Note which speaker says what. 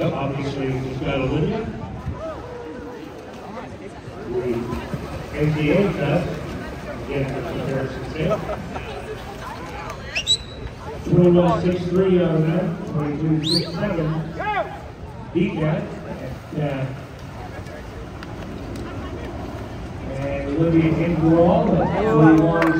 Speaker 1: Yep, obviously, we've got Olivia. The ATA test, again, for comparison sake. Twenty-one, oh six, three uh, on that, twenty-two, six, seven. DCAT, at, uh, and Olivia Ingerall at uh, twenty-one, six, six,